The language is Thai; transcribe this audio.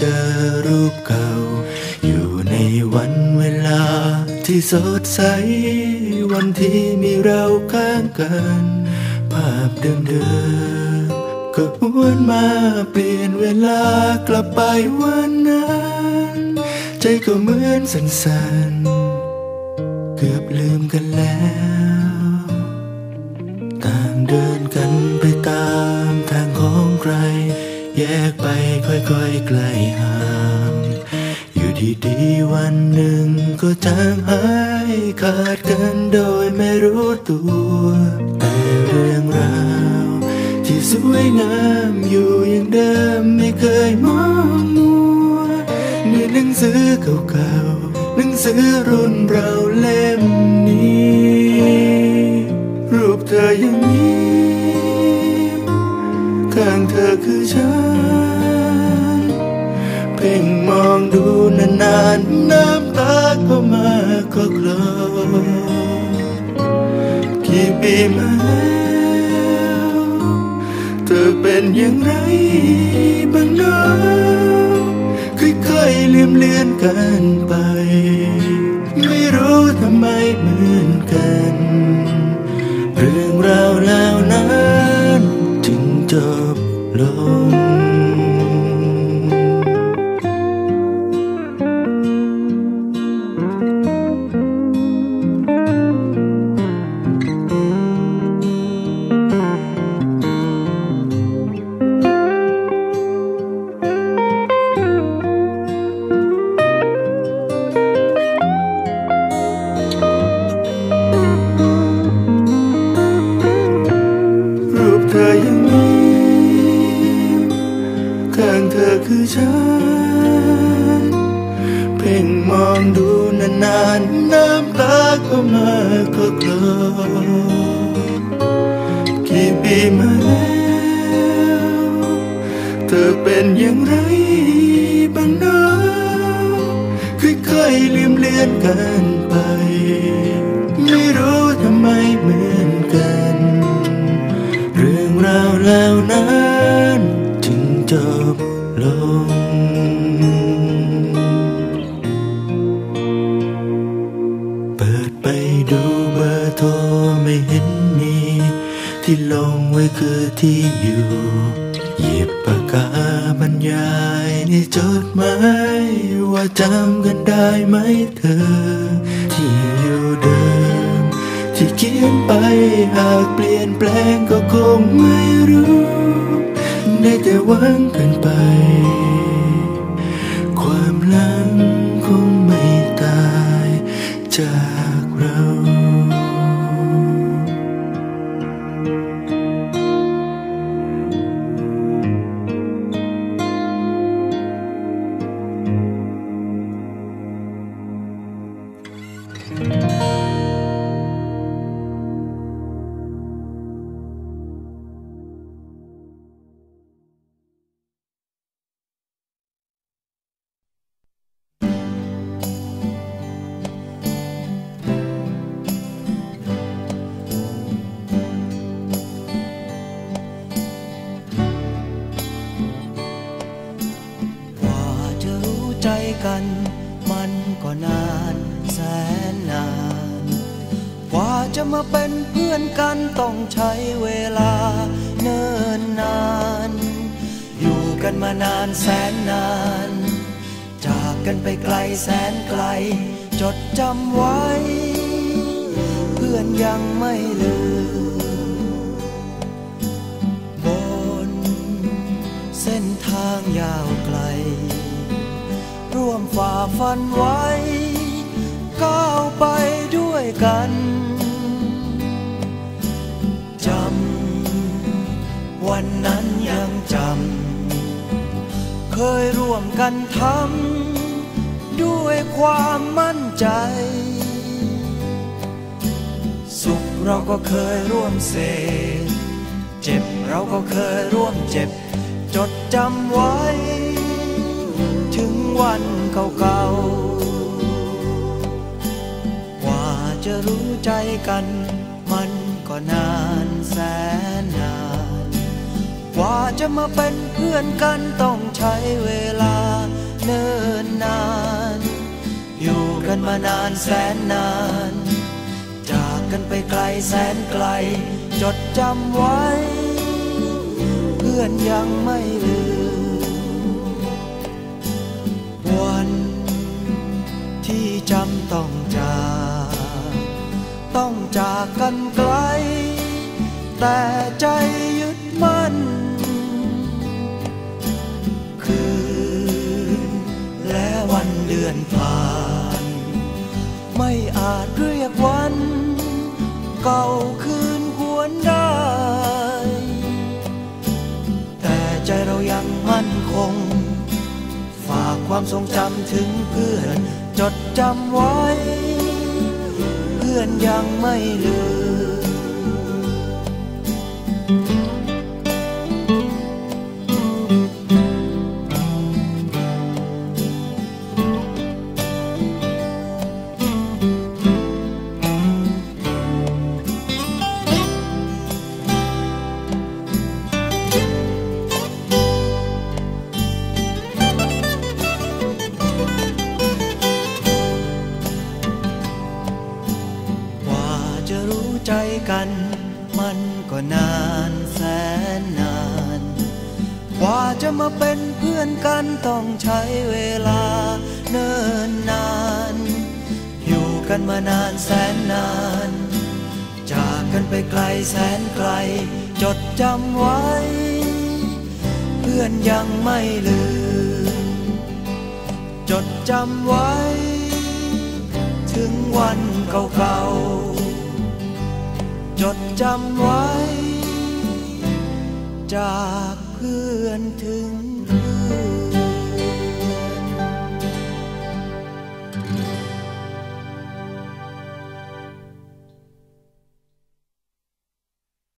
เจอรูปเก่า อยู่ในวันเวลาที่สดใส วันที่มีเราข้างกัน ภาพเดิมๆก็หวนมาเปลี่ยนเวลากลับไปวันนั้น ใจก็เหมือนสั่นๆ เกือบลืมกันแล้วต่างเดินกันไปตามทางของใคร แยกไปค่อยๆไกลห่าง อยู่ดีๆวันหนึ่งก็จางหายขาดกันโดยไม่รู้ตัว แต่เรื่องราวที่สวยงามอยู่อย่างเดิมไม่เคยมองมัวในหนังสือเก่าๆหนังสือรุ่นเราเล่มนี้ รูปเธอยังมี คือฉัน เพ่งมองดูนานๆน้ำตาก็มาก็กลอกี่ปีมาแล้วเธอเป็นอย่างไรบ้างเนาะค่อยๆลืมเลือนกันไป ไม่รู้ทำไมเหมือนกัน เรื่องราวแล้วนั้นจึงจบ รับใข้างเธอคือฉัน เพ่งมองดูนานๆน้ำตาก็มาก็กลอกี่ปีมาแล้ว เธอเป็นอย่างไรบ้างนะค่อยๆลืมเลือนกันไป ไม่รู้ทำไมเหมือนกัน เรื่องราวแล้วนั้นจึงจบ เห็นมี ที่ลงไว้คือที่อยู่ หยิบปากกาบรรยายในจดหมายว่าจำกันได้ไหมเธอ ที่อยู่เดิม ที่เขียนไปหากเปลี่ยนแปลงก็คงไม่รู้ได้แต่หวังกันไป ความลัง จะมาเป็นเพื่อนกันต้องใช้เวลาเนิ่นนาน อยู่กันมานานแสนนาน จากกันไปไกลแสนไกล จดจำไว้ เพื่อนยังไม่ลืม บนเส้นทางยาวไกล ร่วมฝ่าฟันไว้ ก้าวไปด้วยกัน เคยร่วมกันทำด้วยความมั่นใจ สุขเราก็เคยร่วมเสพเจ็บเราก็เคยร่วมเจ็บ จดจำไว้ ถึงวันเก่าๆกว่าจะรู้ใจกัน มันก็นานแสนนาน กว่าจะมาเป็นเพื่อนกันต้องใช้เวลาเนิ่นนาน อยู่กันมานานแสนนาน จากกันไปไกลแสนไกล จดจำไว้ เพื่อนยังไม่ลืม วันที่จำต้องจากต้องจากกันไกล แต่ใจยึ เดือนผ่าน ไม่อาจเรียกวัน เก่าคืนหวนได้ แต่ใจเรายังมั่นคง ฝากความทรงจำถึงเพื่อน จดจำไว้ เพื่อนยังไม่ลืม ว่าจะมาเป็นเพื่อนกันต้องใช้เวลาเนิ่นนาน อยู่กันมานานแสนนาน จากกันไปไกลแสนไกล จดจำไว้ เพื่อนยังไม่ลืม จดจำไว้ ถึงวันเก่าๆจดจำไว้จาก เพื่อนถึงเพื่อน